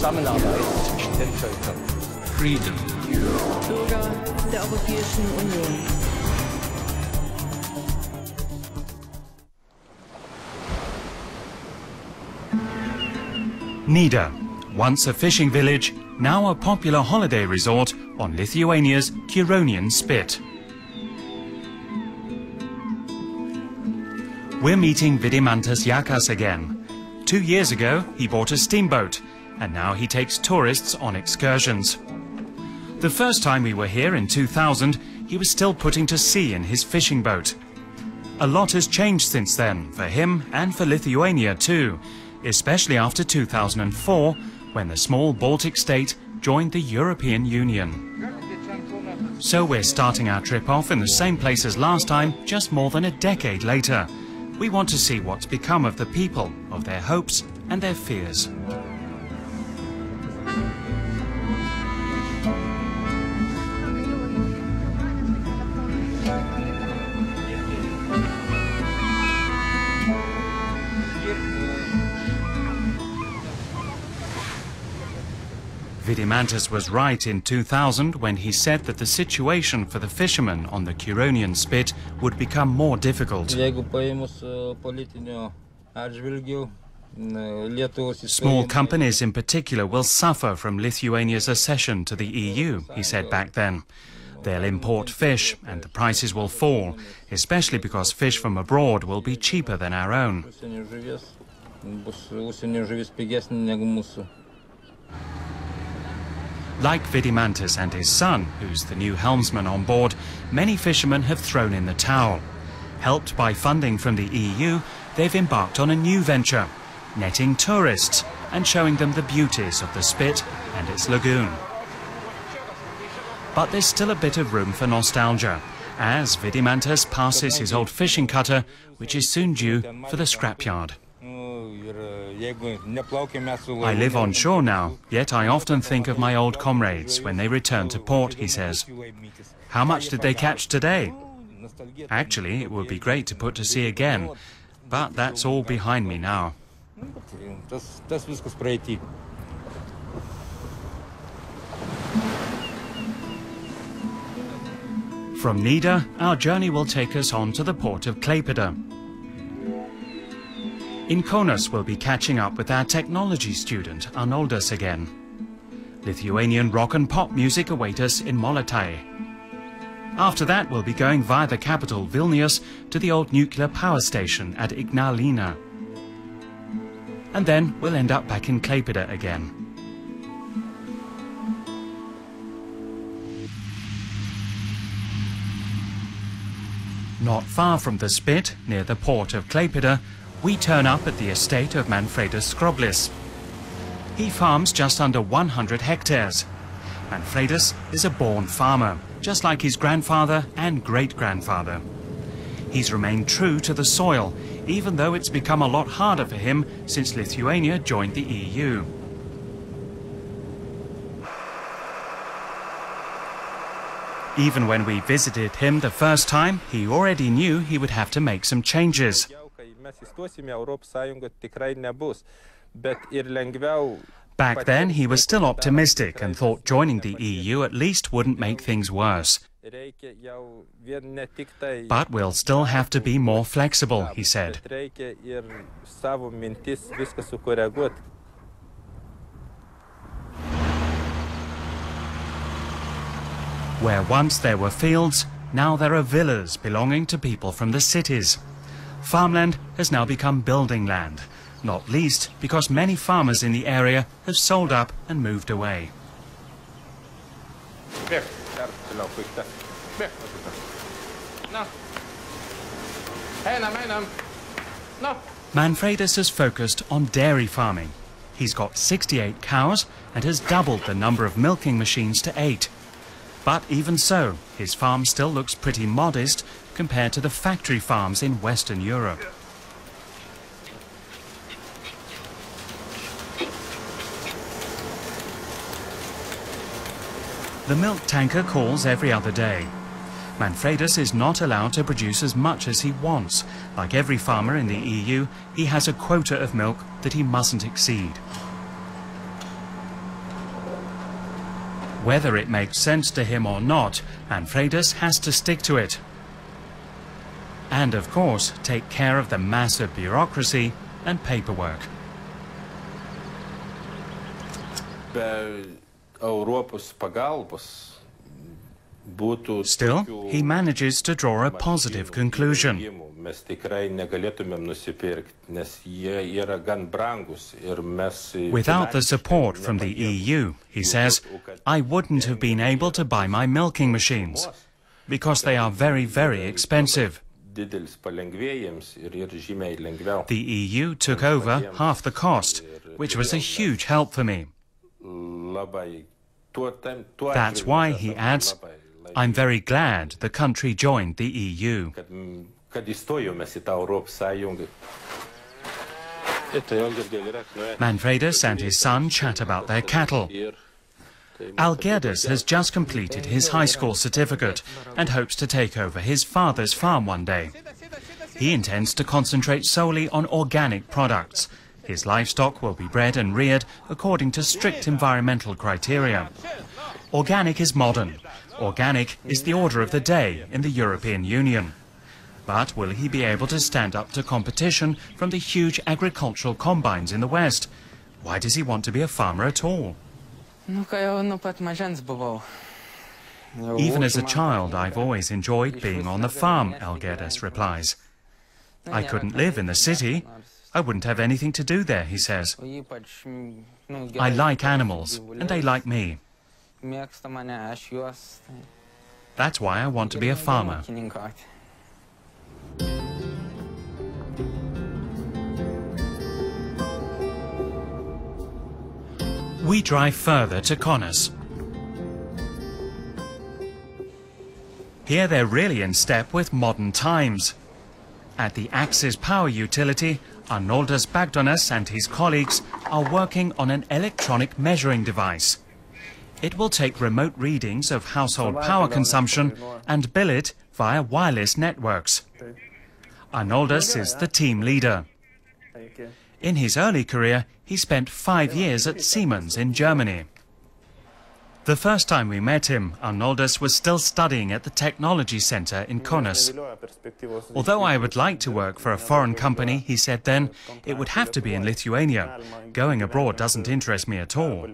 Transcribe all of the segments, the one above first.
Zusammenarbeit zwischen den Völkern. freedom, Bürger der Europäischen Union. Nida, once a fishing village, now a popular holiday resort on Lithuania's Curonian Spit. We're meeting Vidmantas Jakas again. Two years ago, he bought a steamboat, and now he takes tourists on excursions. The first time we were here in 2000, he was still putting to sea in his fishing boat. A lot has changed since then, for him and for Lithuania too, especially after 2004, when the small Baltic state joined the European Union. So we're starting our trip off in the same place as last time, just more than a decade later. We want to see what's become of the people, of their hopes and their fears. Vidmantas was right in 2000 when he said that the situation for the fishermen on the Curonian Spit would become more difficult. Small companies in particular will suffer from Lithuania's accession to the EU, he said back then. They'll import fish and the prices will fall, especially because fish from abroad will be cheaper than our own. Like Vidmantas and his son, who's the new helmsman on board, many fishermen have thrown in the towel. Helped by funding from the EU, they've embarked on a new venture, netting tourists and showing them the beauties of the Spit and its lagoon. But there's still a bit of room for nostalgia, as Vidmantas passes his old fishing cutter, which is soon due for the scrapyard. I live on shore now, yet I often think of my old comrades when they return to port, he says. How much did they catch today? Actually, it would be great to put to sea again, but that's all behind me now. Tai Tas, tas viskas praeitį. From Nida, our journey will take us on to the port of Klaipeda. In Kaunas, we'll be catching up with our technology student, Arnoldas again. Lithuanian rock and pop music await us in Molotai. After that, we'll be going via the capital, Vilnius, to the old nuclear power station at Ignalina. And then we'll end up back in Klaipeda again. Not far from the Spit, near the port of Klaipeda, we turn up at the estate of Manfredus Skroblis. He farms just under 100 hectares. Manfredus is a born farmer, just like his grandfather and great-grandfather. He's remained true to the soil, even though it's become a lot harder for him since Lithuania joined the EU. Even when we visited him the first time, he already knew he would have to make some changes. Mes įstosime Europos Sąjungą, tikrai nebus. Bet ir lengviau. Back then, he was still optimistic and thought joining the EU at least wouldn't make things worse. Reikia jau vien ne tik tai. But we'll still have to be more flexible, he said. Bet reikia ir savo mintis viską sukoreguoti. Where once there were fields, now there are villas belonging to people from the cities. Farmland has now become building land, not least because many farmers in the area have sold up and moved away. Bėk, dar toliau, puikta. Bėk. Na. Einam, einam. Na. Manfredus has focused on dairy farming. He's got 68 cows and has doubled the number of milking machines to eight. But even so, his farm still looks pretty modest compared to the factory farms in Western Europe. The milk tanker calls every other day. Manfredus is not allowed to produce as much as he wants. Like every farmer in the EU, he has a quota of milk that he mustn't exceed. Whether it makes sense to him or not, Manfredus has to stick to it. And of course, take care of the massive bureaucracy and paperwork. Still, he manages to draw a positive conclusion. Without the support from the. EU, he says, I wouldn't have been able to buy my milking machines because they are very, very expensive. Didelis palengvėjams ir, ir žymiai lengviau. The EU took over half the cost, which was a huge help for me. Labai. Tuo, tam, tuo That's why, he adds, I'm very glad the country joined the EU. kad, kad įstojome į tą Europos Sąjungą. Manfredus and his son chat about their cattle. Algirdas has just completed his high school certificate and hopes to take over his father's farm one day. He intends to concentrate solely on organic products. His livestock will be bred and reared according to strict environmental criteria. Organic is modern. Organic is the order of the day in the European Union. But will he be able to stand up to competition from the huge agricultural combines in the West? Why does he want to be a farmer at all? Even as a child. I've always enjoyed being on the farm, Algirdas replies. I couldn't live in the city. I wouldn't have anything to do there, he says. I like animals, and they like me. That's why I want to be a farmer. We drive further to Kaunas. Here they're really in step with modern times. At the Axis power utility, Arnoldas Bagdonas and his colleagues are working on an electronic measuring device. It will take remote readings of household power consumption and bill it via wireless networks. Arnoldas is the team leader. In his early career, he spent five years at Siemens in Germany. The first time we met him, Arnoldas was still studying at the Technology Center in Kaunas. Although I would like to work for a foreign company, he said then, it would have to be in Lithuania. Going abroad doesn't interest me at all.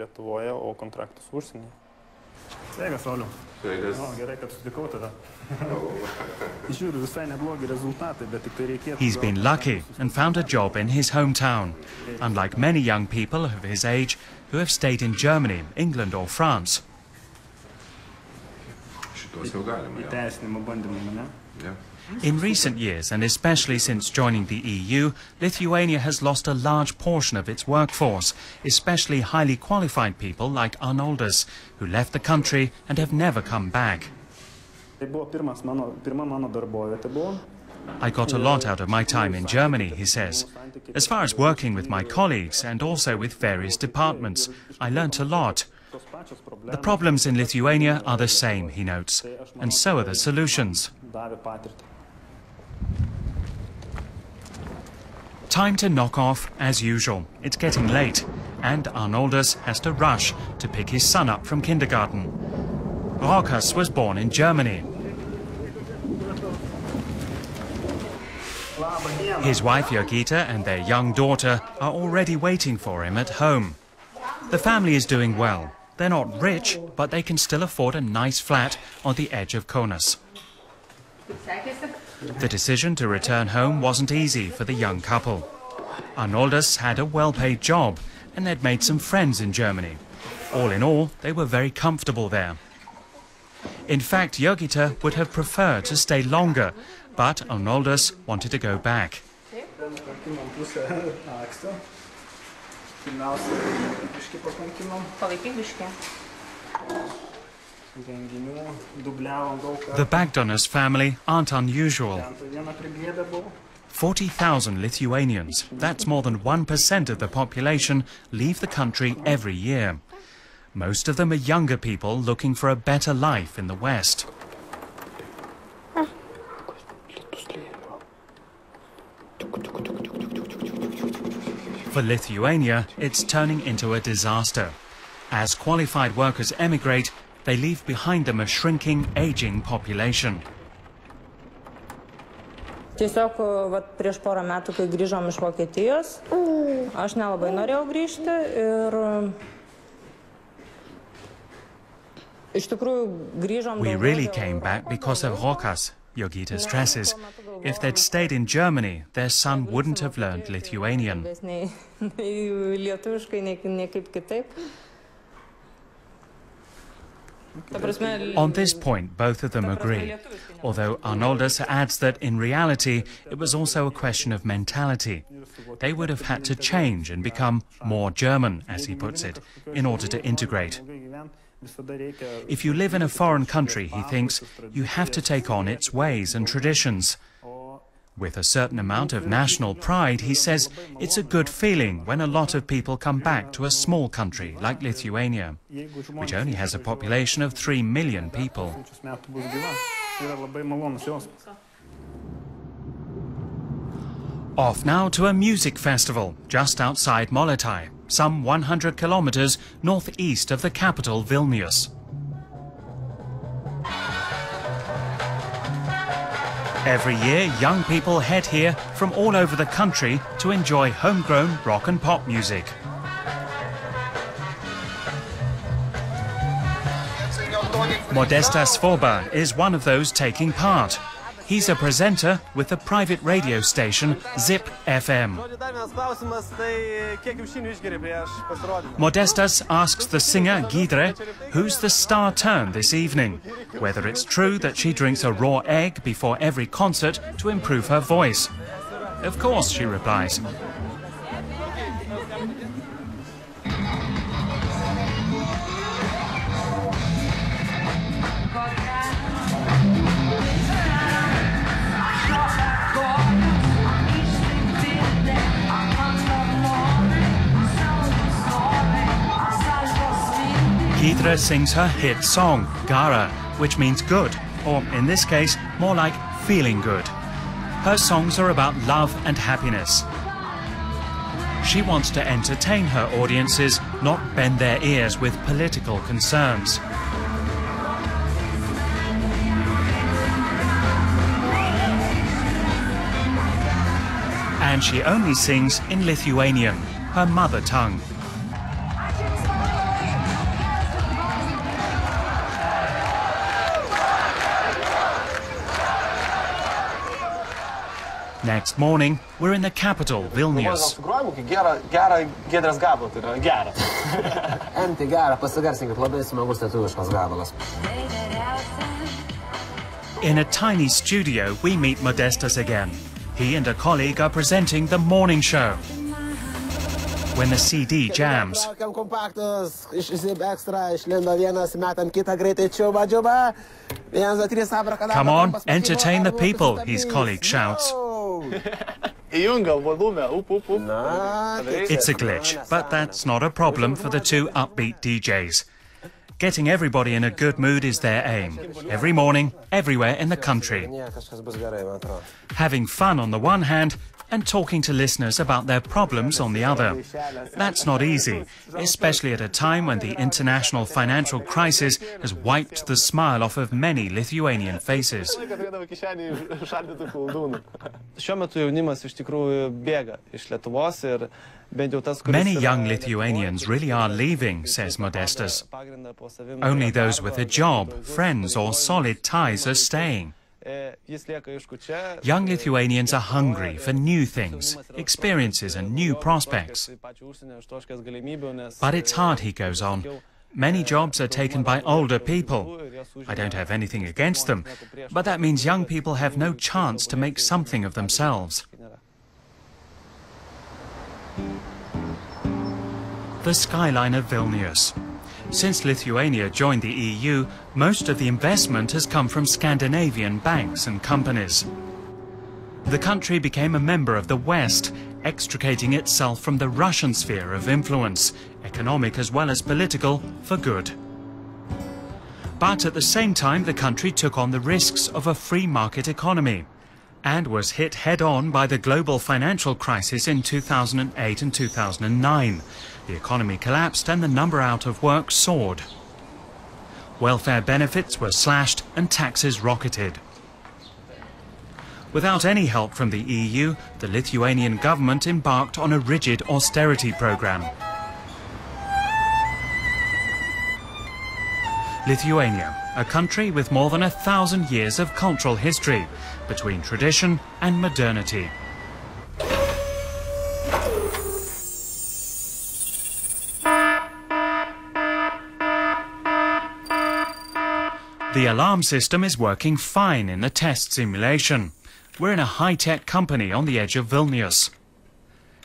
Lietuvoje, o kontraktas užsienyje. Sveikas, Sauliau. O, gerai, kad sutikau tada. Žiūriu, visai neblogi rezultatai, bet tik tai reikėtų... He's gal been lucky and found a job in his hometown, unlike many young people of his age who have stayed in Germany, England or France. Įteisinimo bandymą, ne? In recent years, and especially since joining the EU, Lithuania has lost a large portion of its workforce, especially highly qualified people like Arnoldas, who left the country and have never come back. I got a lot out of my time in Germany, he says. As far as working with my colleagues and also with various departments, I learnt a lot. The problems in Lithuania are the same, he notes, and so are the solutions. Time to knock off as usual. It's getting late, and Arnoldas has to rush to pick his son up from kindergarten. Rokas was born in Germany. His wife Yogita and their young daughter are already waiting for him at home. The family is doing well. They're not rich, but they can still afford a nice flat on the edge of Kaunas. The decision to return home wasn't easy for the young couple. Arnoldas had a well-paid job and they'd made some friends in Germany. All in all, they were very comfortable there. In fact, Yogita would have preferred to stay longer, but Arnoldas wanted to go back. The Bagdonas family aren't unusual. Ten tai vieną priglėdę buvo. 40,000 Lithuanians, that's more than 1% of the population, leave the country every year. Most of them are younger people looking for a better life in the West. For Lithuania, it's turning into a disaster. As qualified workers emigrate, they leave behind them a shrinking, aging population. Tiesiog vat, prieš porą metų, kai grįžom iš Vokietijos, aš nelabai norėjau grįžti ir iš tikrųjų grįžom. We really came back because of Rokas, Yogita stresses. If they'd stayed in Germany, their son wouldn't have learned Lithuanian. Nei, nei lietuviškai, nei, nei kaip kitaip. Ta prasme, On this point, both of them agree, although Arnoldas adds that in reality it was also a question of mentality. They would have had to change and become more German, as he puts it, in order to integrate. If you live in a foreign country, he thinks, you have to take on its ways and traditions. With a certain amount of national pride, he says it's a good feeling when a lot of people come back to a small country like Lithuania, which only has a population of 3 million people. Off now to a music festival just outside Molotai, some 100 kilometers northeast of the capital Vilnius. Every year, young people head here from all over the country to enjoy homegrown rock and pop music. Modestas Svoba is one of those taking part. He's a presenter with the private radio station Zip FM. Modestas asks the singer Giedre who's the star turn this evening, whether it's true that she drinks a raw egg before every concert to improve her voice. Of course, she replies. Giedre sings her hit song, Gara, which means good, or in this case, more like feeling good. Her songs are about love and happiness. She wants to entertain her audiences, not bend their ears with political concerns. And she only sings in Lithuanian, her mother tongue. Next morning, we're in the capital, Vilnius. Sugrojimų, kai gera, gera gedras gabalas, tai yra gera. Enti gerą, pasigarsinkit, labai smagus lietuviškas gabalas. In a tiny studio, we meet Modestas again. He and a colleague are presenting the morning show. When the CD jams, Traukiam kompaktus, iš Zip Extra, išlindo vienas, metam kitą greitai čiuba, čiuba. Vienas, du, trys, abrakadabra. Come on, entertain the people, his colleague shouts. It's a glitch, but that's not a problem for the two upbeat DJs. Getting everybody in a good mood is their aim. Every morning, everywhere in the country. Ne, kažkas bus gerai, man atrodo. Having fun on the one hand and talking to listeners about their problems on the other. That's not easy, especially at a time when the international financial crisis has wiped the smile off of many Lithuanian faces. Many young Lithuanians really are leaving, says savim Only those with a job, friends, or solid ties are staying. E, Jis lieka aišku čia. Young e, Lithuanians are hungry for new things, experiences, and new prospects. troškęs pačio užsienio, troškęs galimybių, nes, But it's e, hard, he goes on. Many jobs are taken by older people. I don't have anything against them, but that means young people have no chance to make something of themselves. The skyline of Vilnius. Since Lithuania joined the EU, most of the investment has come from Scandinavian banks and companies. The country became a member of the West, extricating itself from the Russian sphere of influence, economic as well as political, for good. But at the same time, the country took on the risks of a free market economy and was hit head on by the global financial crisis in 2008 and 2009. The economy collapsed and the number out of work soared. Welfare benefits were slashed and taxes rocketed. Without any help from the EU, the Lithuanian government embarked on a rigid austerity program. Lithuania, a country with more than a thousand years of cultural history, between tradition and modernity. The alarm system is working fine in the test simulation. We're in a high-tech company on the edge of Vilnius.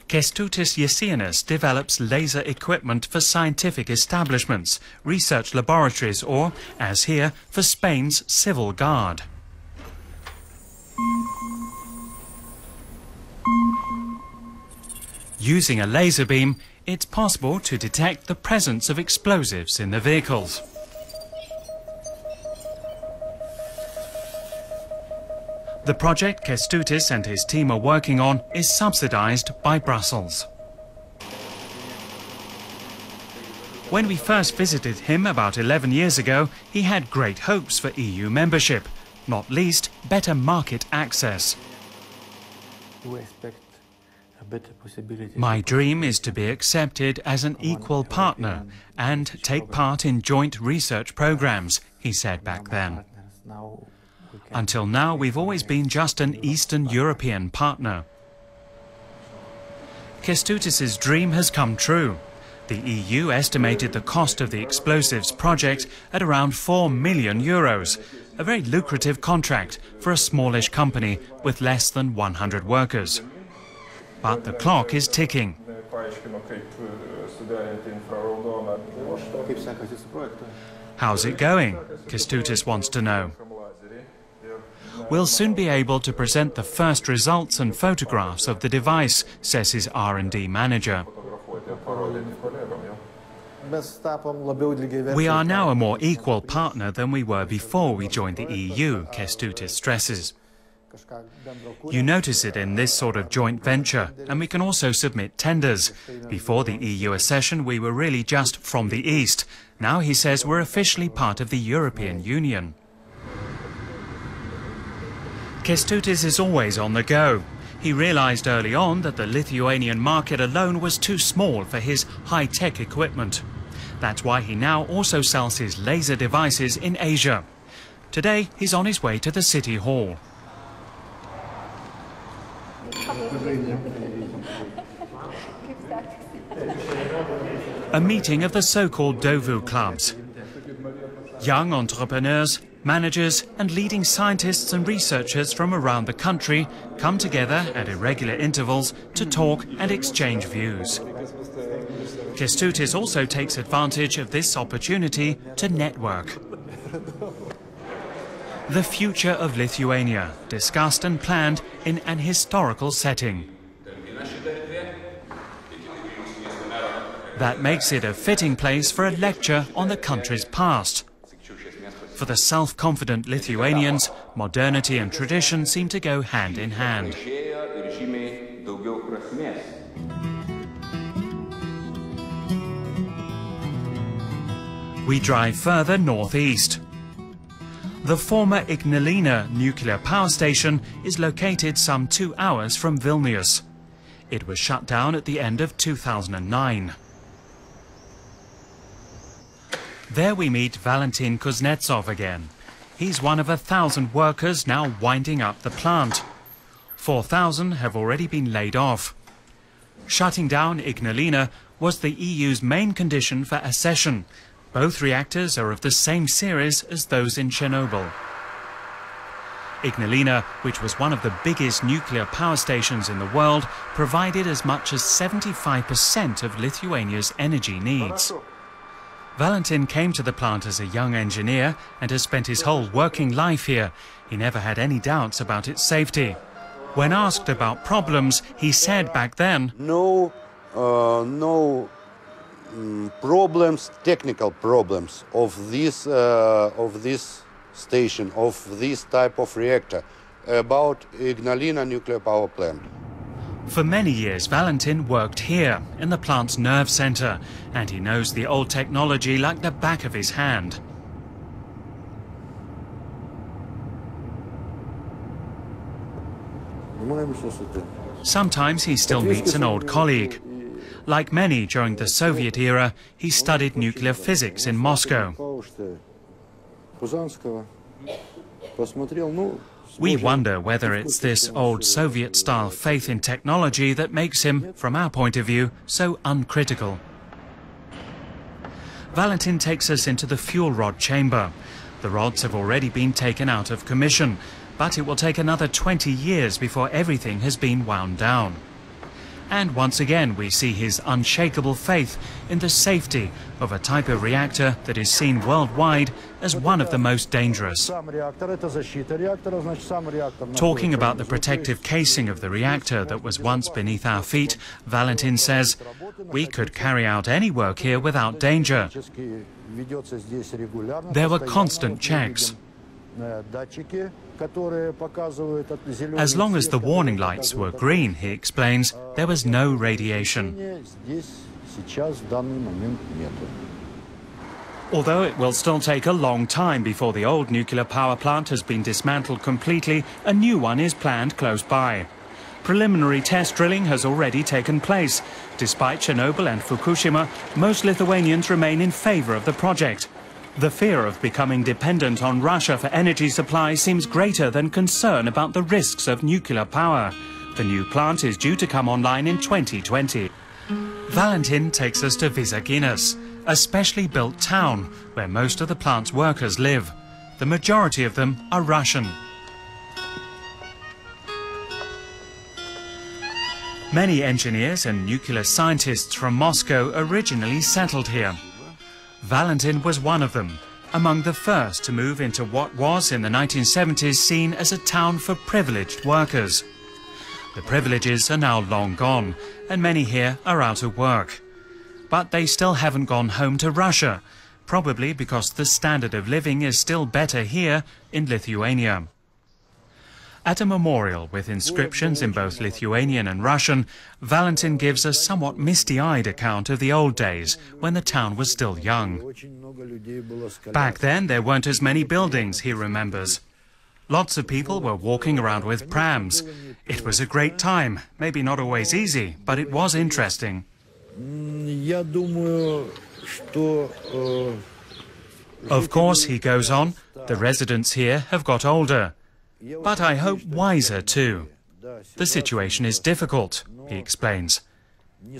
Kestutis Yesianis develops laser equipment for scientific establishments, research laboratories or, as here, for Spain's Civil Guard. Using a laser beam, it's possible to detect the presence of explosives in the vehicles. The project Kestutis and his team are working on is subsidized by Brussels. When we first visited him about 11 years ago, he had great hopes for EU membership, not least better market access. We expect a better possibility. My dream is to be accepted as an equal partner and take part in joint research programs, he said back then. Until now, we've always been just an Eastern European partner. Kestutis' dream has come true. The EU estimated the cost of the explosives project at around 4 million euros, a very lucrative contract for a smallish company with less than 100 workers. But the clock is ticking. How's it going? Kestutis wants to know. We'll soon be able to present the first results and photographs of the device, says his R&D manager. We are now a more equal partner than we were before we joined the EU, Kestutis stresses. You notice it in this sort of joint venture, and we can also submit tenders. Before the EU accession, we were really just from the East. Now he says we're officially part of the European Union. Kestutis is always on the go. He realized early on that the Lithuanian market alone was too small for his high-tech equipment. That's why he now also sells his laser devices in Asia. Today, he's on his way to the city hall. A meeting of the so-called Dovu clubs. Young entrepreneurs, managers and leading scientists and researchers from around the country come together at irregular intervals to talk and exchange views. Kestutis also takes advantage of this opportunity to network. The future of Lithuania, discussed and planned in an historical setting. That makes it a fitting place for a lecture on the country's past. For the self-confident Lithuanians, modernity and tradition seem to go hand in hand. We drive further northeast. The former Ignalina nuclear power station is located some two hours from Vilnius. It was shut down at the end of 2009. There we meet Valentin Kuznetsov again. He's one of a thousand workers now winding up the plant. 4,000 have already been laid off. Shutting down Ignalina was the EU's main condition for accession. Both reactors are of the same series as those in Chernobyl. Ignalina, which was one of the biggest nuclear power stations in the world, provided as much as 75% of Lithuania's energy needs. Valentin came to the plant as a young engineer and has spent his whole working life here. He never had any doubts about its safety. When asked about problems, he said back then, No, uh, no um, problems, technical problems of this, uh, of this station, of this type of reactor, about Ignalina nuclear power plant. For many years, Valentin worked here, in the plant's nerve center, and he knows the old technology like the back of his hand. Sometimes he still meets an old colleague. Like many during the Soviet era, he studied nuclear physics in Moscow. We wonder whether it's this old Soviet-style faith in technology that makes him, from our point of view, so uncritical. Valentin takes us into the fuel rod chamber. The rods have already been taken out of commission, but it will take another 20 years before everything has been wound down. And once again, we see his unshakable faith in the safety of a type of reactor that is seen worldwide as one of the most dangerous. Talking about the protective casing of the reactor that was once beneath our feet, Valentin says, we could carry out any work here without danger. There were constant checks. As long as the warning lights were green, he explains, there was no radiation. Although it will still take a long time before the old nuclear power plant has been dismantled completely, a new one is planned close by. Preliminary test drilling has already taken place. Despite Chernobyl and Fukushima, most Lithuanians remain in favor of the project. The fear of becoming dependent on Russia for energy supply seems greater than concern about the risks of nuclear power. The new plant is due to come online in 2020. Valentin takes us to Visaginas, a specially built town where most of the plant's workers live. The majority of them are Russian. Many engineers and nuclear scientists from Moscow originally settled here. Valentin was one of them, among the first to move into what was in the 1970s seen as a town for privileged workers. The privileges are now long gone, and many here are out of work. But they still haven't gone home to Russia, probably because the standard of living is still better here in Lithuania. At a memorial with inscriptions in both Lithuanian and Russian, Valentin gives a somewhat misty-eyed account of the old days when the town was still young. Back then, there weren't as many buildings, he remembers. Lots of people were walking around with prams. It was a great time, maybe not always easy, but it was interesting. Of course, he goes on, the residents here have got older. But I hope wiser too. The situation is difficult, he explains.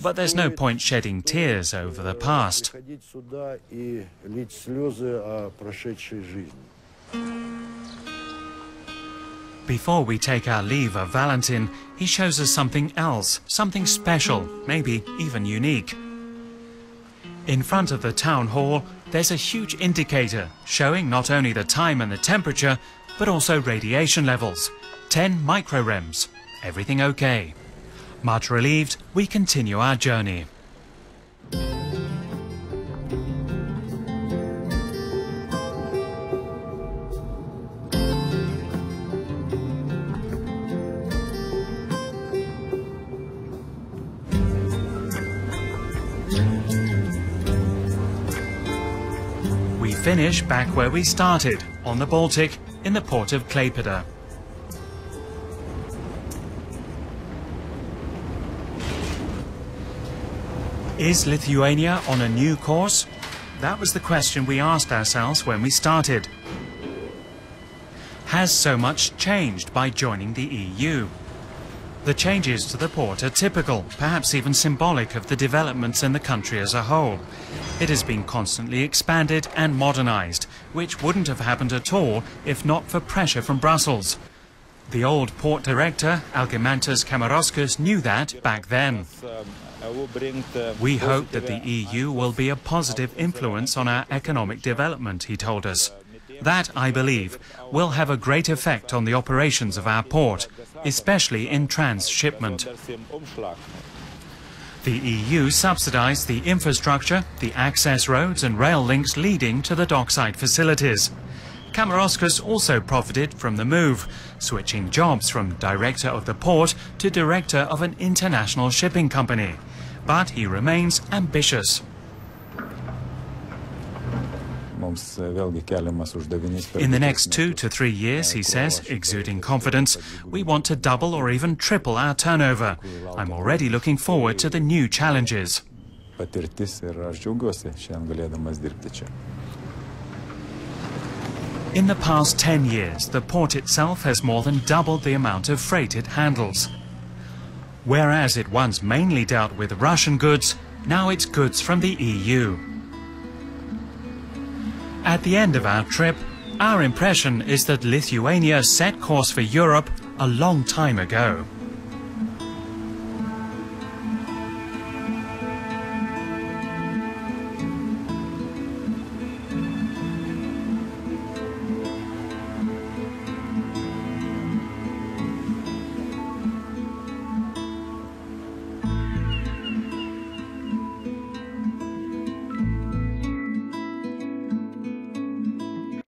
But there's no point shedding tears over the past. Before we take our leave of Valentin, he shows us something else, something special, maybe even unique. In front of the town hall, there's a huge indicator showing not only the time and the temperature, but also radiation levels. 10 microrems. Everything okay. Much relieved, we continue our journey. We finish back where we started, on the Baltic, in the port of Klaipeda. Is Lithuania on a new course? That was the question we asked ourselves when we started. Has so much changed by joining the EU? The changes to the port are typical, perhaps even symbolic of the developments in the country as a whole. It has been constantly expanded and modernized, which wouldn't have happened at all if not for pressure from Brussels. The old port director, Algimantas Kamarauskas, knew that back then. We hope that the EU will be a positive influence on our economic development, he told us. That, I believe, will have a great effect on the operations of our port, especially in transshipment. The EU subsidized the infrastructure, the access roads and rail links leading to the dockside facilities. Kamarauskas also profited from the move, switching jobs from director of the port to director of an international shipping company. But he remains ambitious. Eh, In the next two to three years, he eh, says, exuding confidence, eh, we want to double or even triple our turnover. I'm already looking forward to the new challenges. patirtis ir aš džiaugiuosi šiandien galėdamas dirbti čia. In the past 10 years, the port itself has more than doubled the amount of freight it handles. Whereas it once mainly dealt with Russian goods, now it's goods from the EU. At the end of our trip, our impression is that Lithuania set course for Europe a long time ago.